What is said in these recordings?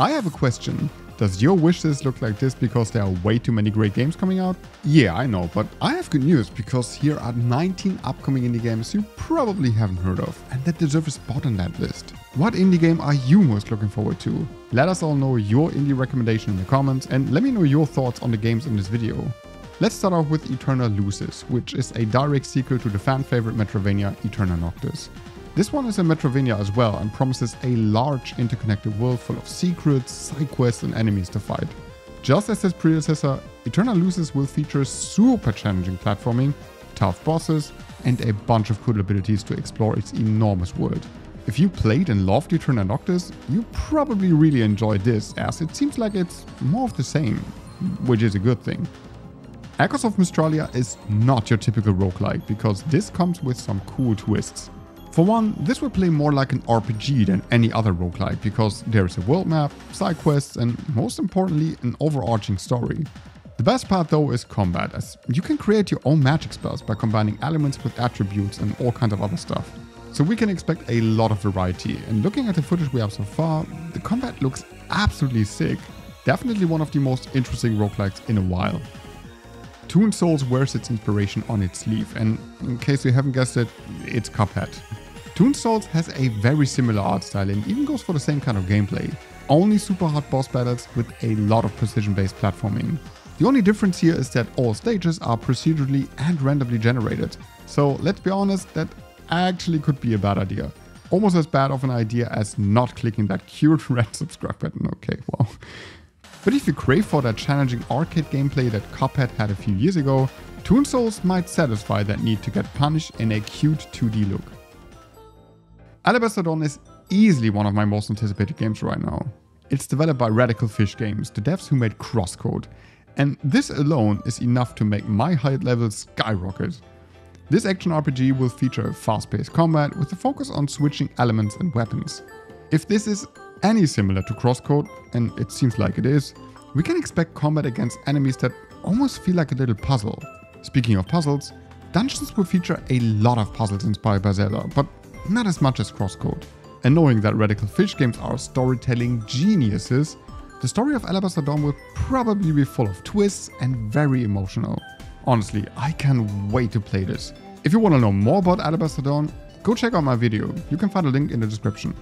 I have a question. Does your wishlist look like this because there are way too many great games coming out? Yeah, I know, but I have good news because here are 19 upcoming indie games you probably haven't heard of and that deserve a spot on that list. What indie game are you most looking forward to? Let us all know your indie recommendation in the comments and let me know your thoughts on the games in this video. Let's start off with Aeterna Lucis, which is a direct sequel to the fan favorite Metroidvania Aeterna Noctis. This one is a Metroidvania as well and promises a large interconnected world full of secrets, side quests and enemies to fight. Just as its predecessor, Aeterna Lucis will feature super challenging platforming, tough bosses, and a bunch of cool abilities to explore its enormous world. If you played and loved Aeterna Noctis, you probably really enjoyed this as it seems like it's more of the same, which is a good thing. Echoes of Mystralia is not your typical roguelike because this comes with some cool twists. For one, this will play more like an RPG than any other roguelike because there is a world map, side quests and most importantly an overarching story. The best part though is combat as you can create your own magic spells by combining elements with attributes and all kinds of other stuff. So we can expect a lot of variety and looking at the footage we have so far, the combat looks absolutely sick. Definitely one of the most interesting roguelikes in a while. Toonsouls wears its inspiration on its sleeve and in case you haven't guessed it, it's Cuphead. Toonsouls has a very similar art style and even goes for the same kind of gameplay. Only super hard boss battles with a lot of precision based platforming. The only difference here is that all stages are procedurally and randomly generated. So let's be honest, that actually could be a bad idea. Almost as bad of an idea as not clicking that cute red subscribe button, okay, well. But if you crave for that challenging arcade gameplay that Cuphead had a few years ago, Toonsouls might satisfy that need to get punished in a cute 2D look. Alabaster Dawn is easily one of my most anticipated games right now. It's developed by Radical Fish Games, the devs who made Crosscode, and this alone is enough to make my height level skyrocket. This action RPG will feature fast-paced combat with a focus on switching elements and weapons. If this is any similar to Crosscode, and it seems like it is, we can expect combat against enemies that almost feel like a little puzzle. Speaking of puzzles, dungeons will feature a lot of puzzles inspired by Zelda, but not as much as Crosscode. And knowing that Radical Fish games are storytelling geniuses, the story of Alabaster Dawn will probably be full of twists and very emotional. Honestly, I can't wait to play this. If you want to know more about Alabaster Dawn, go check out my video, you can find a link in the description.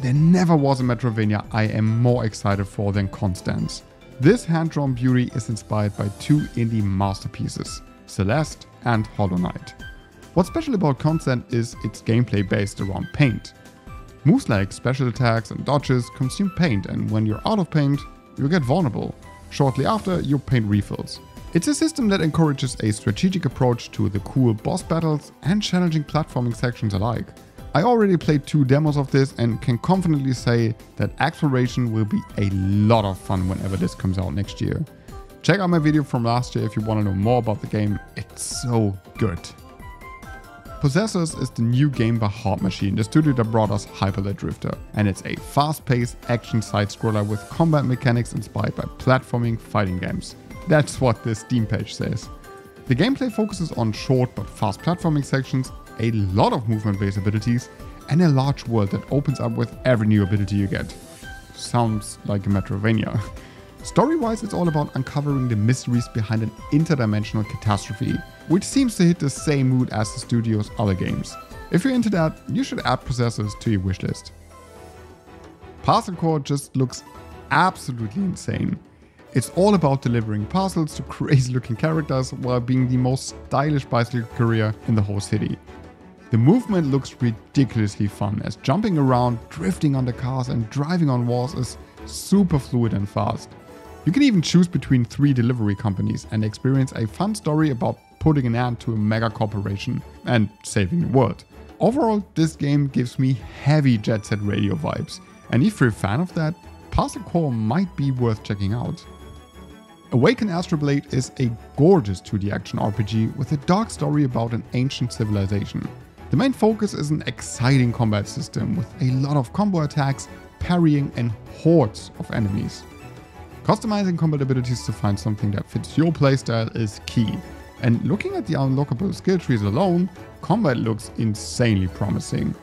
There never was a Metroidvania I am more excited for than Constance. This hand-drawn beauty is inspired by two indie masterpieces, Celeste and Hollow Knight. What's special about Constance is its gameplay based around paint. Moves like special attacks and dodges consume paint and when you're out of paint, you get vulnerable. Shortly after, your paint refills. It's a system that encourages a strategic approach to the cool boss battles and challenging platforming sections alike. I already played two demos of this and can confidently say that exploration will be a lot of fun whenever this comes out next year. Check out my video from last year if you want to know more about the game, it's so good. Possessors is the new game by Heart Machine, the studio that brought us Hyper Light Drifter, and it's a fast-paced action side-scroller with combat mechanics inspired by platforming fighting games. That's what this Steam page says. The gameplay focuses on short but fast platforming sections, a lot of movement-based abilities, and a large world that opens up with every new ability you get. Sounds like a Metroidvania. Story-wise, it's all about uncovering the mysteries behind an interdimensional catastrophe, which seems to hit the same mood as the studio's other games. If you're into that, you should add Possessors to your wishlist. Parcel Corps just looks absolutely insane. It's all about delivering parcels to crazy looking characters while being the most stylish bicycle courier in the whole city. The movement looks ridiculously fun as jumping around, drifting under cars and driving on walls is super fluid and fast. You can even choose between three delivery companies and experience a fun story about putting an end to a mega corporation and saving the world. Overall, this game gives me heavy Jet Set Radio vibes, and if you're a fan of that, Parcel Corps might be worth checking out. Awaken Astral Blade is a gorgeous 2D action RPG with a dark story about an ancient civilization. The main focus is an exciting combat system with a lot of combo attacks, parrying and hordes of enemies. Customizing combat abilities to find something that fits your playstyle is key, and looking at the unlockable skill trees alone, combat looks insanely promising.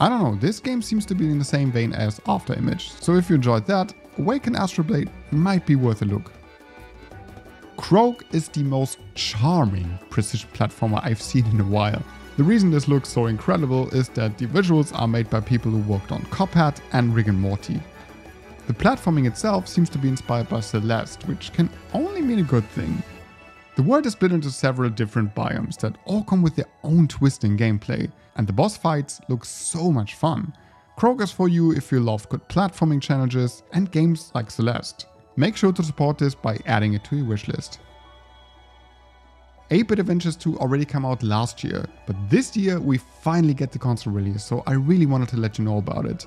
I don't know, this game seems to be in the same vein as After Image, so if you enjoyed that, Awaken Astral Blade might be worth a look. Croak is the most charming precision platformer I've seen in a while. The reason this looks so incredible is that the visuals are made by people who worked on Cuphead and Rick and Morty. The platforming itself seems to be inspired by Celeste, which can only mean a good thing. The world is split into several different biomes that all come with their own twist in gameplay, and the boss fights look so much fun. Croak is for you if you love good platforming challenges and games like Celeste. Make sure to support this by adding it to your wishlist. 8-Bit Adventures 2 already came out last year, but this year we finally get the console release, so I really wanted to let you know about it.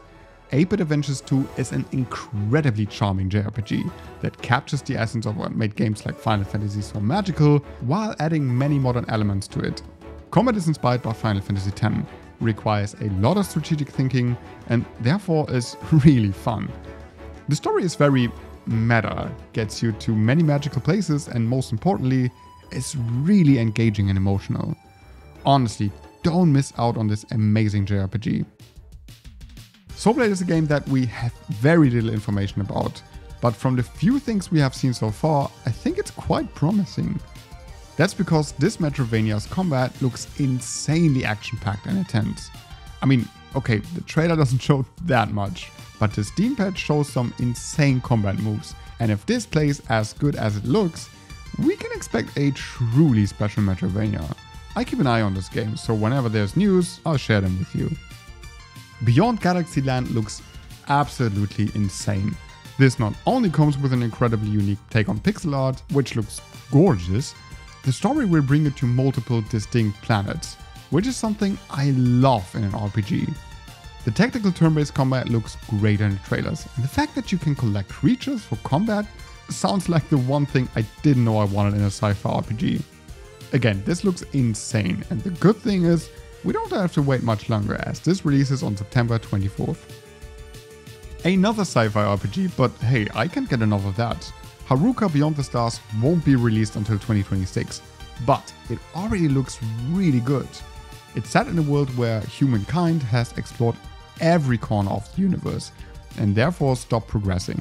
8-Bit Adventures 2 is an incredibly charming JRPG that captures the essence of what made games like Final Fantasy so magical, while adding many modern elements to it. Combat is inspired by Final Fantasy X, requires a lot of strategic thinking, and therefore is really fun. The story is very meta, gets you to many magical places, and most importantly, is really engaging and emotional. Honestly, don't miss out on this amazing JRPG. Soulblade is a game that we have very little information about, but from the few things we have seen so far, I think it's quite promising. That's because this Metroidvania's combat looks insanely action-packed and intense. I mean, okay, the trailer doesn't show that much, but the Steam patch shows some insane combat moves, and if this plays as good as it looks, we can expect a truly special Metroidvania. I keep an eye on this game, so whenever there's news, I'll share them with you. Beyond Galaxyland looks absolutely insane. This not only comes with an incredibly unique take on pixel art, which looks gorgeous, the story will bring you to multiple distinct planets, which is something I love in an RPG. The tactical turn-based combat looks great in the trailers, and the fact that you can collect creatures for combat sounds like the one thing I didn't know I wanted in a sci-fi RPG. Again, this looks insane, and the good thing is, we don't have to wait much longer as this releases on September 24th. Another sci-fi RPG, but hey, I can't get enough of that. Haruka Beyond the Stars won't be released until 2026, but it already looks really good. It's set in a world where humankind has explored every corner of the universe and therefore stopped progressing.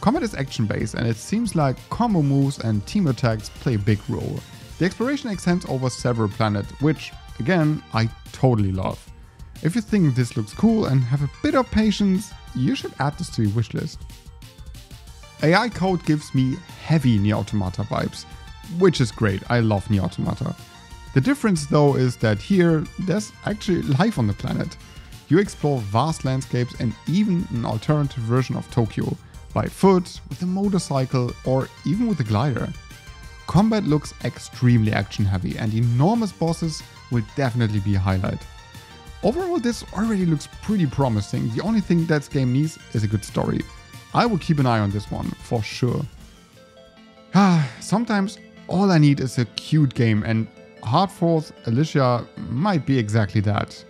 Combat is action based and it seems like combo moves and team attacks play a big role. The exploration extends over several planets, which, again, I totally love. If you think this looks cool and have a bit of patience, you should add this to your wishlist. AIKODE gives me heavy NieR Automata vibes, which is great, I love NieR Automata. The difference though is that here there's actually life on the planet. You explore vast landscapes and even an alternative version of Tokyo, by foot, with a motorcycle, or even with a glider. Combat looks extremely action heavy and enormous bosses will definitely be a highlight. Overall this already looks pretty promising, the only thing that game needs is a good story. I will keep an eye on this one, for sure. Sometimes all I need is a cute game and Heart Forth Alicia might be exactly that.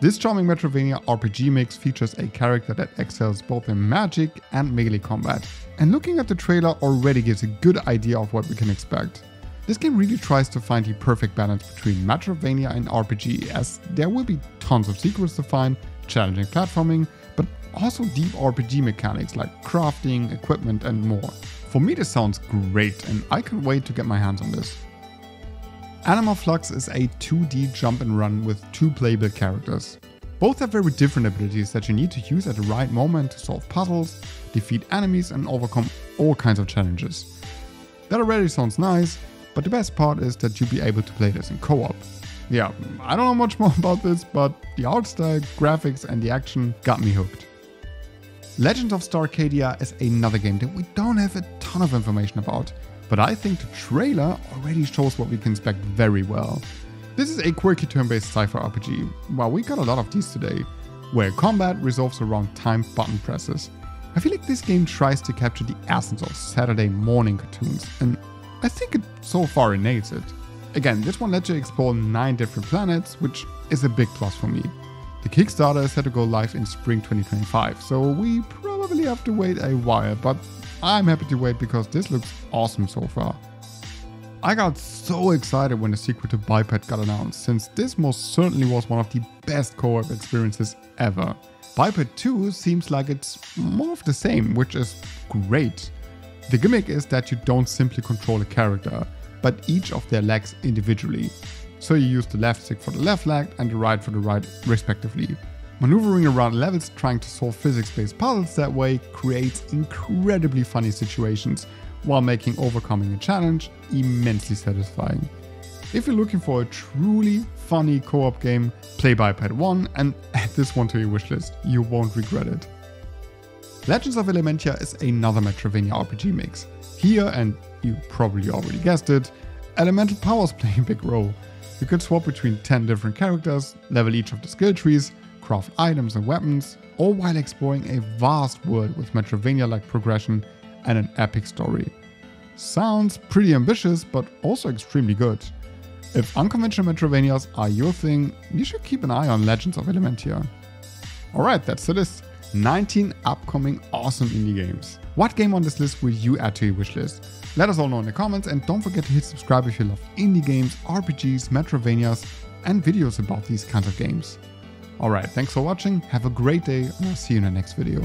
This charming Metroidvania RPG mix features a character that excels both in magic and melee combat, and looking at the trailer already gives a good idea of what we can expect. This game really tries to find the perfect balance between Metroidvania and RPG, as there will be tons of secrets to find, challenging platforming, but also deep RPG mechanics like crafting, equipment, and more. For me, this sounds great, and I can't wait to get my hands on this. Anima Flux is a 2D jump and run with two playable characters. Both have very different abilities that you need to use at the right moment to solve puzzles, defeat enemies and overcome all kinds of challenges. That already sounds nice, but the best part is that you'll be able to play this in co-op. Yeah, I don't know much more about this, but the art style, graphics and the action got me hooked. Legend of Starkadia is another game that we don't have a ton of information about, but I think the trailer already shows what we can expect very well. This is a quirky turn-based sci-fi RPG, well we got a lot of these today, where combat resolves around timed button presses. I feel like this game tries to capture the essence of Saturday morning cartoons, and I think it so far nails it. Again, this one lets you explore 9 different planets, which is a big plus for me. The Kickstarter is set to go live in spring 2025, so we probably have to wait a while, but I'm happy to wait because this looks awesome so far. I got so excited when the sequel to Biped got announced, since this most certainly was one of the best co-op experiences ever. Biped 2 seems like it's more of the same, which is great. The gimmick is that you don't simply control a character, but each of their legs individually. So you use the left stick for the left leg and the right for the right respectively. Maneuvering around levels trying to solve physics-based puzzles that way creates incredibly funny situations while making overcoming a challenge immensely satisfying. If you're looking for a truly funny co-op game, play Biped 1 and add this one to your wishlist, you won't regret it. Legends of Elementia is another Metroidvania RPG mix. Here, and you probably already guessed it, elemental powers play a big role. You can swap between 10 different characters, level each of the skill trees, craft items and weapons, all while exploring a vast world with Metroidvania-like progression and an epic story. Sounds pretty ambitious, but also extremely good. If unconventional Metroidvanias are your thing, you should keep an eye on Legends of Elementia. Alright, that's the list. 19 upcoming awesome indie games. What game on this list will you add to your wishlist? Let us all know in the comments and don't forget to hit subscribe if you love indie games, RPGs, Metroidvanias, and videos about these kinds of games. Alright, thanks for watching, have a great day, and I'll see you in the next video.